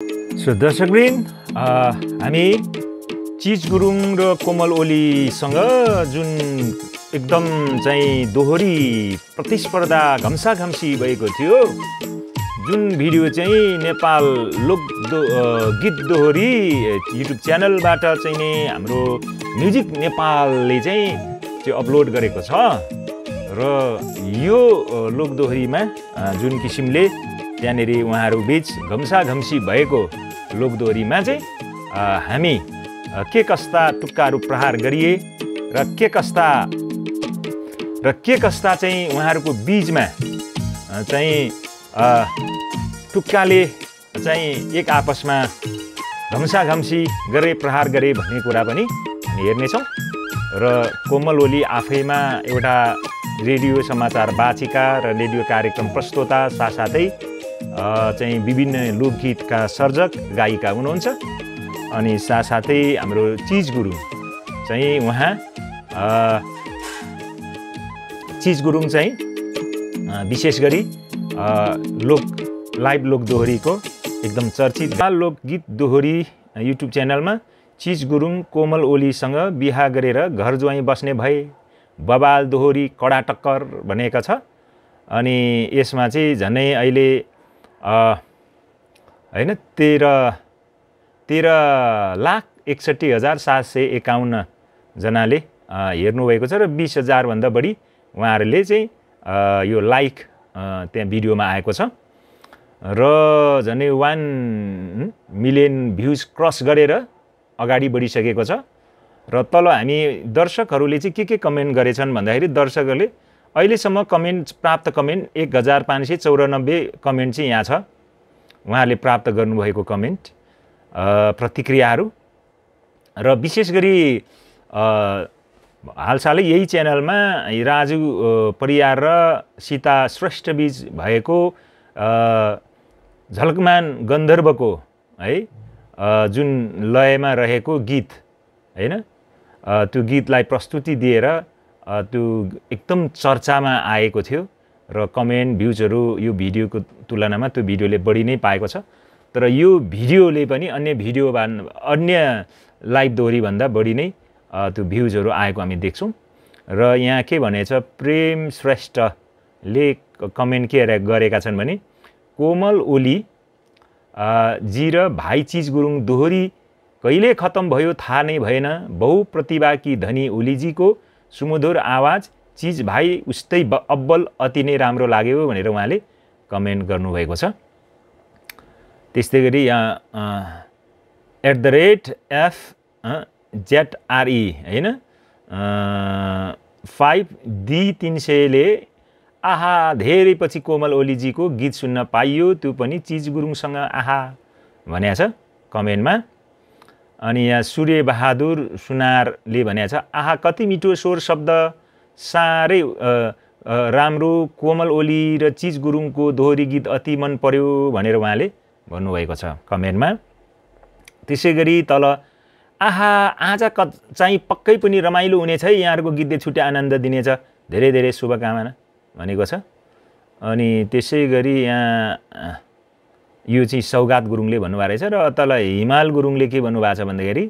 So दर्शकवृन हामी चिज गुरुङ र कोमल ओलीसँग जुन एकदम चाहिँ दोहोरी प्रतिस्पर्धा घम्साघम्सी भएको थियो. जुन भिडियो चाहिँ नेपाल लोक दो गीत दोहोरी युट्युब च्यानलबाट चाहिँ नि हाम्रो म्युजिक नेपालले चाहिँ त्यो अपलोड गरेको छ. र यो लोकदोहोरीमा जुन किसिमले त्यहाँनिर उहाँहरू बिच घम्सा घम्सी भएको लोकदोहोरीमा चाहिँ हामी के कस्ता टुक्काहरू प्रहार गरिए र के कस्ता र के कस्ता चाहिँ उहाँहरूको बिचमा चाहिँ टुक्काले चाहिँ एक आपसमा घम्सा घम्सी गरे प्रहार गरे भन्ने कुरा पनि हामी हेर्नेछौँ र कोमल ओली आफैमा एउटा रेडियो समाचार वाचिका र रेडियो कार्यक्रम प्रस्तोता साथसाथै चाहिँ विभिन्न लोकगीतका सर्जक गायिका हुनुहुन्छ। अनि साथसाथै हाम्रो चिज गुरुङ चाहिँ उहाँ चिज गुरुङ चाहिँ विशेष गरी लोक लाइभ लोक दोहोरीको एकदम चर्चित लोकगीत दोहोरी युट्युब च्यानलमा चिज गुरुङ कोमल ओलीसँग बिहा गरेर घर ज्वाइँ बस्ने भए बबाल दोहोरी कडा टक्कर भनेको छ। अनि यसमा चाहिँ झन्डै अहिले होइन तेह्र तेह्र लाख एकसट्ठी हजार सात सय एकाउन्नजनाले हेर्नुभएको छ र बिस हजारभन्दा बढी उहाँहरूले चाहिँ यो लाइक त्यहाँ भिडियोमा आएको छ र झन्डै वान मिलियन भ्युज क्रस गरेर अगाडि बढिसकेको छ र तल हामी दर्शकहरूले चाहिँ के के कमेन्ट गरेछन् भन्दाखेरि दर्शकहरूले अहिलेसम्म कमेन्ट प्राप्त कमेन्ट एक हजार पाँच सय चौरानब्बे कमेन्ट चाहिँ यहाँ छ। उहाँहरूले प्राप्त गर्नुभएको कमेन्ट प्रतिक्रियाहरू। र विशेष गरी हालसालै यही च्यानलमा राजु परियार र सीता श्रेष्ठ बिच भएको झल्कमान गन्धर्वको है जुन लयमा रहेको गीत होइन त्यो गीतलाई प्रस्तुति दिएर त्यो एकदम चर्चामा आएको थियो र कमेन्ट भ्युजहरू यो भिडियोको तुलनामा त्यो भिडियोले बढी नै पाएको छ। तर यो भिडियोले पनि अन्य भिडियो अन्य लाइभ दोहोरीभन्दा बढी नै त्यो भ्युजहरू आएको हामी देख्छौँ। र यहाँ के भनेछ प्रेम श्रेष्ठले कमेन्ट के गरेका छन् भने कोमल ओली जी र भाइ चिज गुरुङ दोहोरी कहिले खत्तम भयो थाहा नै भएन। बहुप्रतिभा कि धनी ओलीजीको सुमधुर आवाज चिज भाइ उस्तै अब्बल अति नै राम्रो लाग्यो भनेर उहाँले कमेन्ट गर्नुभएको छ। त्यस्तै गरी यहाँ at the rate f ZRE होइन? फाइभ डी तिन सयले आहा धेरै पछि कोमल ओलीजीको गीत सुन्न पाइयो त्यो पनि चिज गुरुङसँग आहा भनेको छ कमेन्टमा। अनि यहाँ सूर्य बहादुर सुनारले भनेको छ आहा कति मिठो स्वर शब्द। साह्रै राम्रो कोमल ओली र चिज गुरुङको दोहोरी गीत अति मन पर्यो भनेर उहाँले भन्नुभएको छ कमेन्टमा। त्यसै गरी तल आहा आज क चाहिँ पक्कै पनि रमाइलो हुनेछ है यहाँहरूको गीतले छुट्टै आनन्द दिनेछ। धेरै धेरै शुभकामना भनेको छ। अनि त्यसै गरी यहाँ यो चाहिँ सौगात गुरुङले भन्नुभएको रहेछ र तल हिमाल गुरुङले के भन्नुभएको छ भन्दाखेरि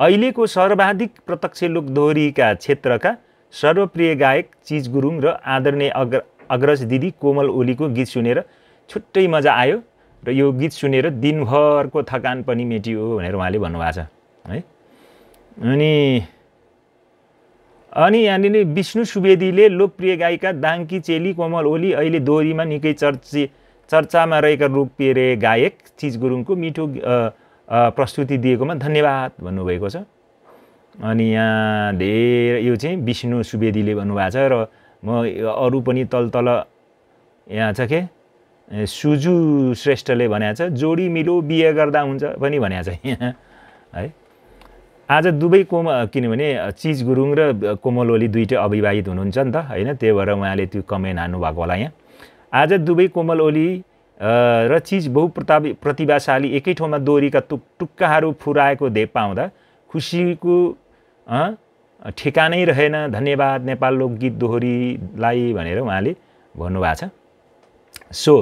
अहिलेको सर्वाधिक प्रत्यक्ष लोकदोहोरीका क्षेत्रका सर्वप्रिय गायक चिज गुरुङ र आदरणीय अग्र अग्रज दिदी कोमल ओलीको गीत सुनेर छुट्टै मजा आयो र यो गीत सुनेर दिनभरको थकान पनि मेटियो भनेर उहाँले भन्नुभएको छ है। अनि अनि यहाँनिर विष्णु सुवेदीले लोकप्रिय गायिका दाङ्की चेली कोमल ओली अहिले दोहोरीमा निकै चर्चे चर्चामा रहेका लोकप्रिय गायक चिज गुरुङको मिठो प्रस्तुति दिएकोमा धन्यवाद भन्नुभएको छ। अनि यहाँ धेरै यो चाहिँ विष्णु सुवेदीले भन्नुभएको छ र म अरू पनि तल तल यहाँ छ के? सुजु श्रेष्ठले भनेको छ जोडी मिलो बिहे गर्दा हुन्छ पनि भनेको छ यहाँ। है? आज दुवै कोम किनभने चिज गुरुङ र कोमल ओली दुइटै अविवाहित हुनुहुन्छ नि त होइन? त्यही भएर उहाँले त्यो कमेन्ट हान्नुभएको होला यहाँ। आज दुवै कोमल ओली र चिज बहुप्रताप प्रतिभाशाली एकै ठाउँमा दोहोरीका टुक टुक्काहरू फुराएको दे पाउँदा खुसीको ठेकानै रहेन। धन्यवाद नेपाल लोकगीत दोहोरीलाई भनेर उहाँले भन्नुभएको छ। सो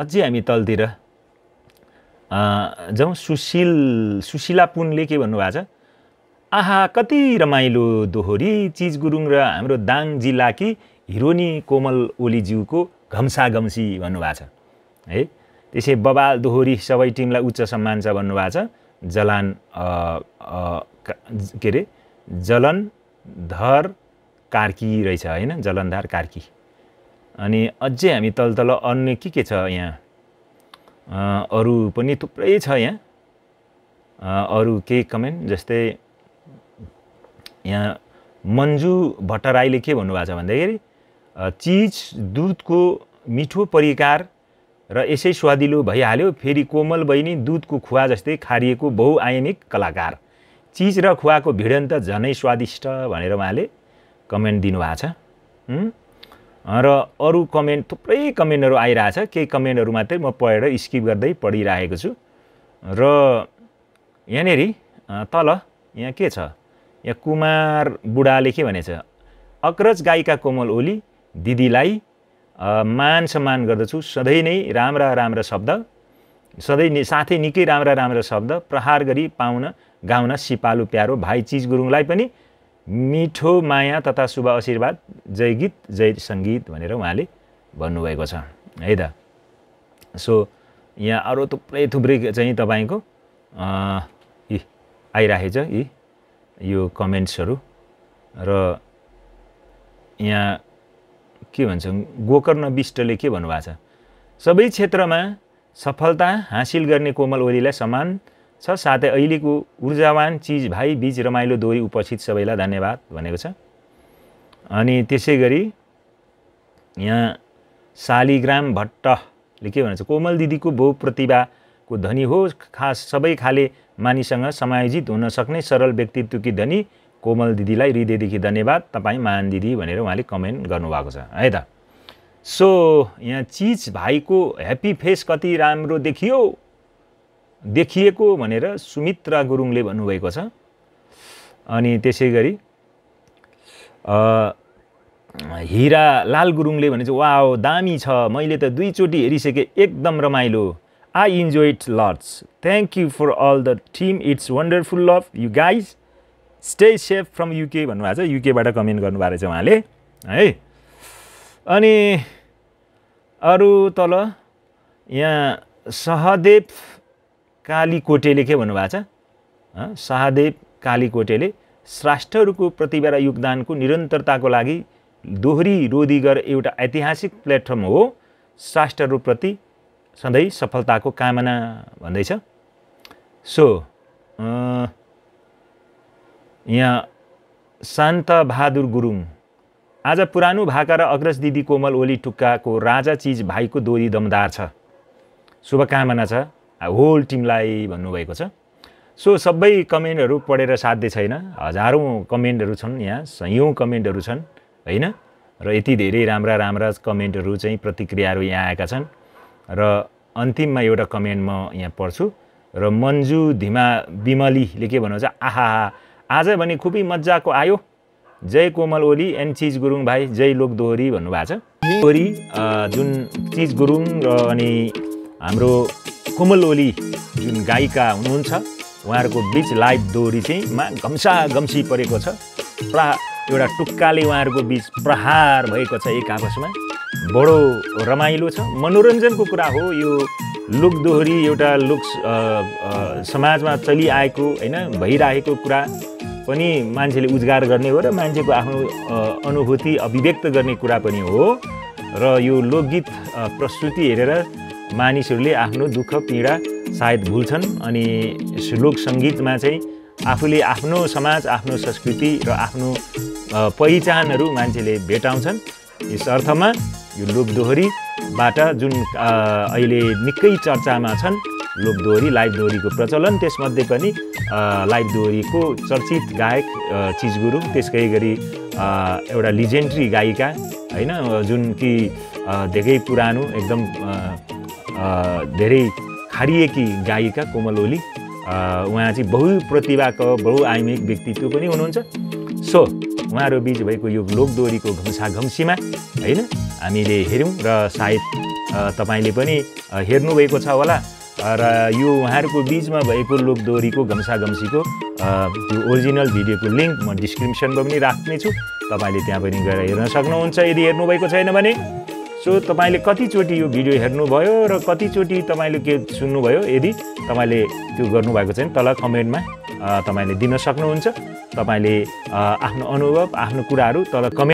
अझै हामी तलतिर जाउँ। सुशील सुशीला पुनले के भन्नुभएको छ? आहा कति रमाइलो दोहोरी। चिज गुरुङ र हाम्रो दाङ जिल्लाकी हिरोनी कोमल ओलीज्यूको घम्सा घम्सी भन्नुभएको छ। है? त्यसै बबाल दोहोरी सबै टिमलाई उच्च सम्मान छ भन्नुभएको छ। जलान के अरे? जलनधर कार्की रहेछ होइन? जलनधार कार्की। अनि अझै हामी तल तल अन्य के के छ यहाँ? अरू पनि थुप्रै छ यहाँ। अरू केही कमेन्ट जस्तै यहाँ मन्जु भट्टराईले के भन्नुभएको छ भन्दाखेरि चिज दुधको मिठो परिकार र यसै स्वादिलो भइहाल्यो। फेरि कोमल बहिनी दुधको खुवा जस्तै खारिएको बहुआयामिक कलाकार। चिज र खुवाको भिडन्त झनै स्वादिष्ट भनेर उहाँले कमेन्ट दिनुभएको छ। र अरू कमेन्ट थुप्रै कमेन्टहरू आइरहेछ। केही कमेन्टहरू मात्रै म पढेर स्किप गर्दै पढिरहेको छु। र यहाँनिर तल यहाँ के छ? यहाँ कुमार बुढाले के भनेछ? अग्रज गायिका कोमल ओली दिदीलाई मान सम्मान गर्दछु। सधैँ नै राम्रा राम्रा शब्द सधैँ साथै निकै राम्रा राम्रा शब्द प्रहार गरी पाउन गाउन सिपालु प्यारो भाइ चिज गुरुङलाई पनि मिठो माया तथा शुभ आशीर्वाद जय गीत जय सङ्गीत भनेर उहाँले भन्नुभएको छ। है त? सो यहाँ अरू थुप्रै थुप्रै चाहिँ तपाईँको यी आइरहेछ यी यो कमेन्ट्सहरू। र यहाँ के भन्छ गोकर्ण विष्टले के भन्नुभएको छ? सबै क्षेत्रमा सफलता हासिल गर्ने कोमल ओलीलाई समान छ साथै अहिलेको ऊर्जावान चिज भाइ बिच रमाइलो दोहोरी उपस्थित सबैलाई धन्यवाद भनेको छ। अनि त्यसै गरी यहाँ शालिग्राम भट्टले के भन्छ कोमल दिदीको बहुप्रतिभाको धनी हो खास सबै खाले मानिससँग समायोजित हुन सक्ने सरल व्यक्तित्वकी धनी कोमल दिदीलाई हृदयदेखि धन्यवाद। तपाईँ महान दिदी भनेर उहाँले कमेन्ट गर्नुभएको छ। है त? सो यहाँ चिज भाइको ह्याप्पी फेस कति राम्रो देखियो? देखिएको भनेर सुमित्रा गुरुङले भन्नुभएको छ। अनि त्यसै गरी हिरा लाल गुरुङले भने चाहिँ वा दामी छ। मैले त दुईचोटि हेरिसकेँ एकदम रमाइलो। I enjoy it lots thank you for all the team it's wonderful love you guys stay safe from UK भन्नुभएको छ। युकेबाट कमेन्ट गर्नुभएको रहेछ उहाँले। है? अनि अरू तल यहाँ सहदेव कालीकोटेले के भन्नुभएको छ? सहदेव कालीकोटेले श्राष्ठहरूको प्रतिभा र योगदानको निरन्तरताको लागि दोहोरी रोदीगर एउटा ऐतिहासिक प्लेटफर्म हो। श्राष्ठहरूप्रति सधैँ सफलताको कामना भन्दैछ। सो यहाँ शान्त बहादुर गुरुङ। आज पुरानो भाका र अग्रज दिदी कोमल ओली टुक्काको राजा चिज भाइको दोरी दमदार छ। शुभकामना छ। होल टिमलाई भन्नुभएको छ। सो सबै कमेन्टहरू पढेर साध्य छैन। हजारौँ कमेन्टहरू छन् यहाँ सयौँ कमेन्टहरू छन् होइन? र यति धेरै राम्रा राम्रा कमेन्टहरू चाहिँ प्रतिक्रियाहरू यहाँ आएका छन्। र अन्तिममा एउटा कमेन्ट म यहाँ पढ्छु। र मन्जु धिमा बिमलीले के भन्नुहुन्छ? आहा आज भने खुबै मजाको आयो। जय कोमल ओली एन्ड चिज गुरुङ भाइ जय लोक दोहोरी भन्नुभएको छ। दोहोरी जुन चिज गुरुङ र अनि हाम्रो कोमल ओली जुन गायिका हुनुहुन्छ उहाँहरूको बिच लाइभ दोहोरी चाहिँ मा घम्सा घम्सी परेको छ। प्रा एउटा टुक्काले उहाँहरूको बिच प्रहार भएको छ एक आपसमा। बडो रमाइलो छ। मनोरञ्जनको कुरा हो यो लुक दोहोरी एउटा लुक समाजमा चलिआएको होइन भइरहेको कुरा। पनि मान्छेले उजगार गर्ने हो र मान्छेको आफ्नो अनुभूति अभिव्यक्त गर्ने कुरा पनि हो। र यो लोकगीत प्रस्तुति हेरेर मानिसहरूले आफ्नो दुःख पीडा सायद भुल्छन् अनि लोक सङ्गीतमा चाहिँ आफूले आफ्नो समाज आफ्नो संस्कृति र आफ्नो पहिचानहरू मान्छेले भेटाउँछन्। यस अर्थमा यो लोकदोहोरीबाट जुन अहिले निकै चर्चामा छन् लोकदोहोरी लाइभ दोहोरीको प्रचलन त्यसमध्ये पनि लाइभ दोहोरीको चर्चित गायक चिज गुरुङ त्यसै गरी एउटा लिजेन्ड्री गायिका होइन जुन कि धेरै पुरानो एकदम धेरै खारिएकी गायिका कोमल ओली उहाँ चाहिँ बहु प्रतिभाको बहुआयमिक व्यक्तित्व पनि हुनुहुन्छ। सो उहाँहरू बिच भएको यो लोकदोरीको घम्सा घम्सीमा होइन हामीले हेऱ्यौँ र सायद तपाईँले पनि हेर्नुभएको छ होला। र यो उहाँहरूको बिचमा भएको लोकदोहोरीको घम्साघम्सीको त्यो ओरिजिनल भिडियोको लिङ्क म डिस्क्रिप्सनमा पनि राख्नेछु। तपाईँले त्यहाँ पनि गएर हेर्न सक्नुहुन्छ। यदि हेर्नुभएको छैन भने सो तपाईँले कतिचोटि यो भिडियो हेर्नुभयो र कतिचोटि तपाईँले के सुन्नुभयो यदि तपाईँले त्यो गर्नुभएको छैन तल कमेन्टमा तपाईँले दिन सक्नुहुन्छ। तपाईँले आफ्नो अनुभव आफ्नो कुराहरू तल कमेन्ट